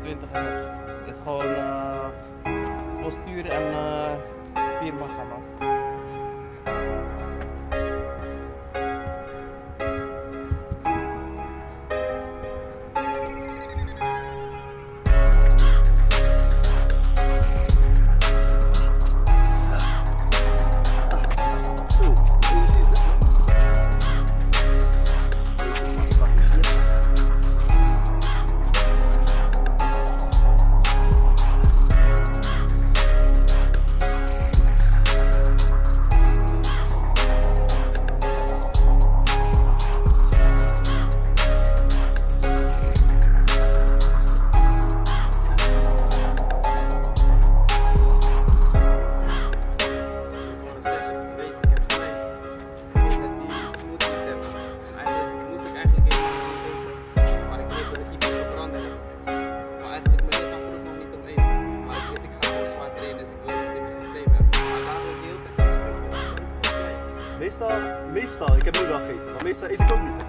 20 reps. Is gewoon eh, postuur en eh, spiermassa, man. Meestal, meestal, ik heb nu wel gegeten, maar meestal eet ik ook niet.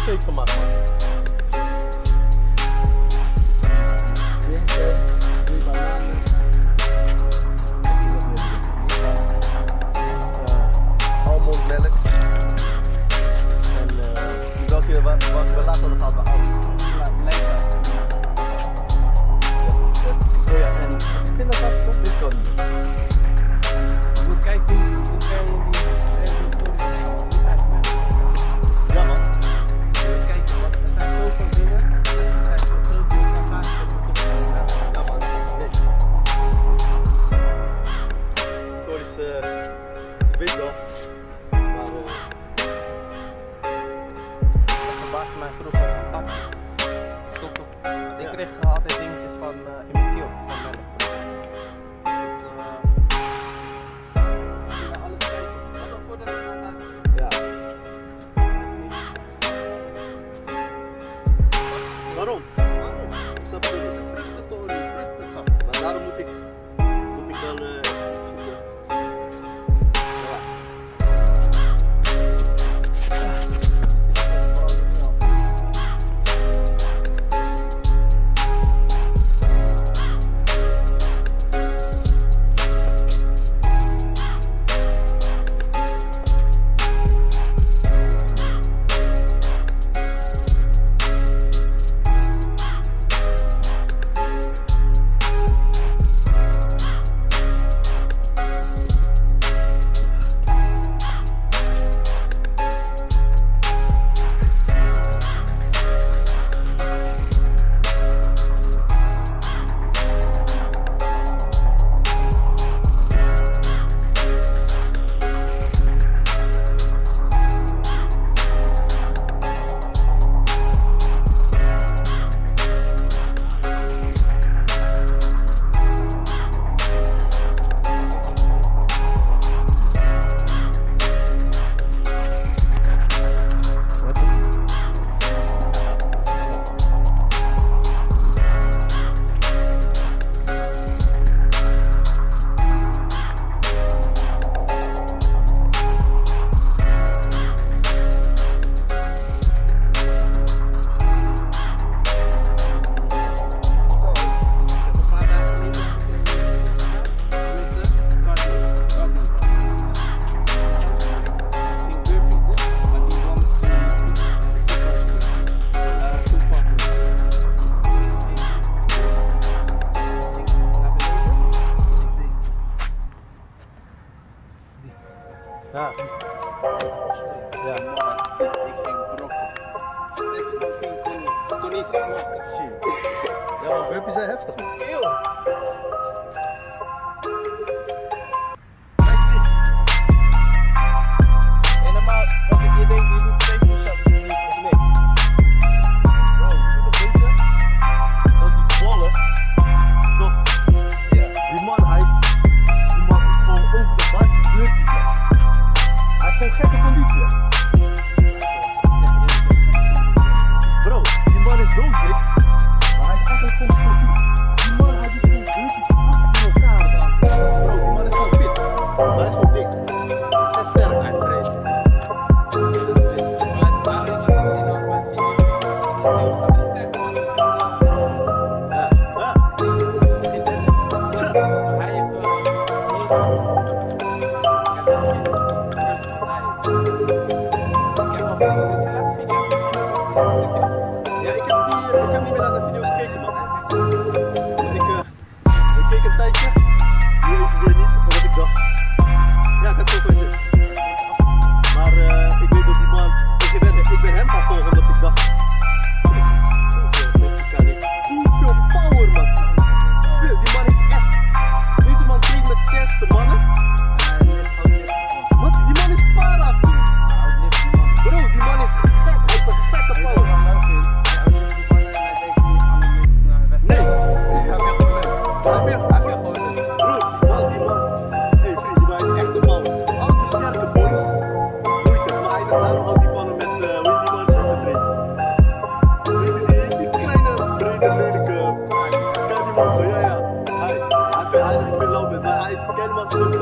mistake for my myself. mij vroeger van taxi. Stop Ik kreeg altijd dingetjes van eh, niet. Ja, maar Bumpy zijn heftig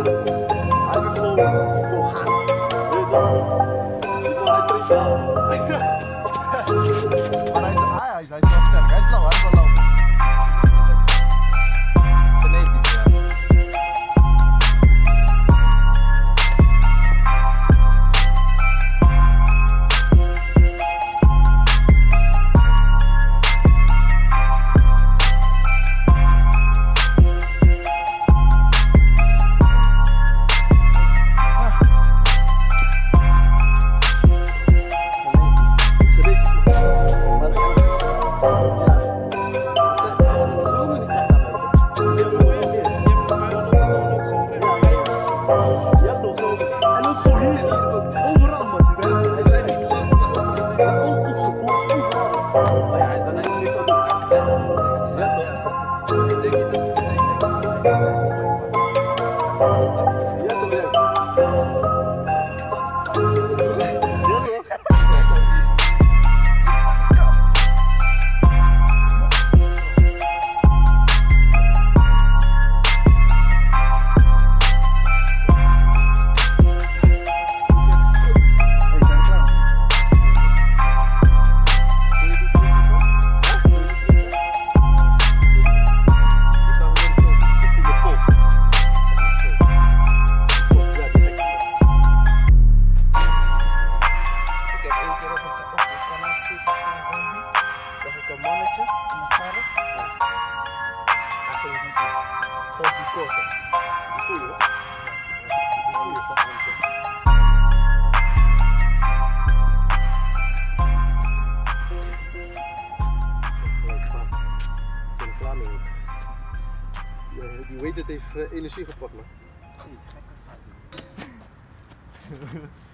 Eigenvoer, voerhand, dit, zo komen uit Brugge. Ah hij is, hij is, hij is hij. Yeah, those I look. Die weet het heeft eh, energie gepakt man. Hm. Gekke.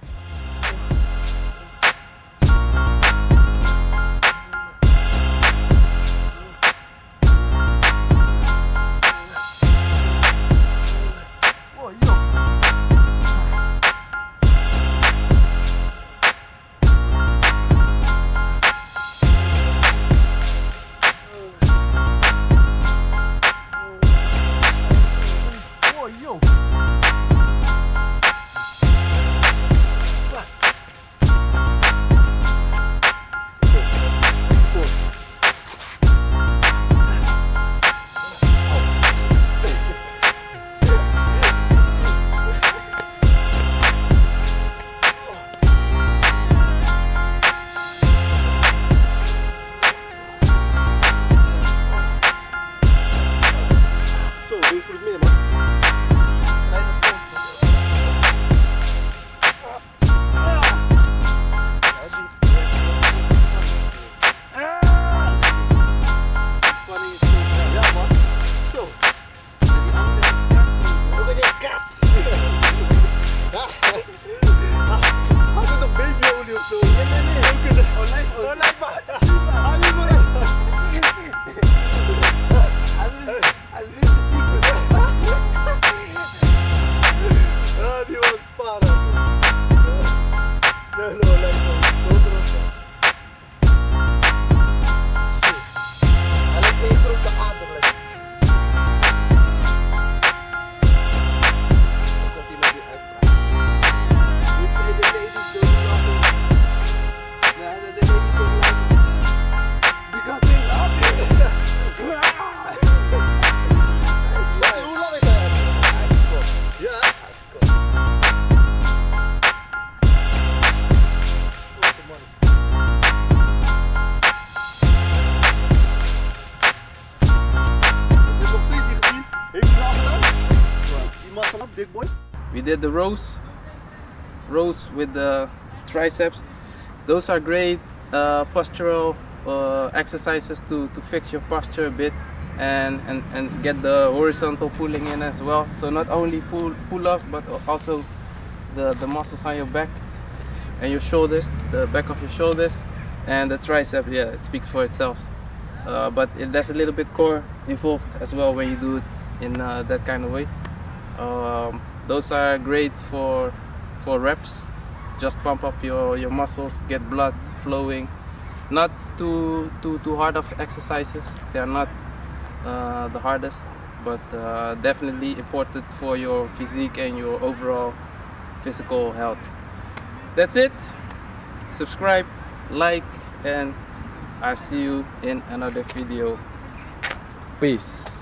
We did the rows, rows with the triceps. Those are great uh, postural uh, exercises to, to fix your posture a bit and, and, and get the horizontal pulling in as well. So not only pull pull-ups but also the, the muscles on your back and your shoulders, the back of your shoulders and the tricep, yeah, it speaks for itself. Uh, but it, there's a little bit core involved as well when you do it in uh, that kind of way. Um, those are great for for reps. Just pump up your, your muscles, get blood flowing. Not too too too hard of exercises. They are not uh, the hardest, but uh, definitely important for your physique and your overall physical health. That's it. Subscribe, like, and I'll see you in another video. Peace.